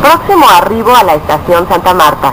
Próximo arribo a la estación Santa Marta.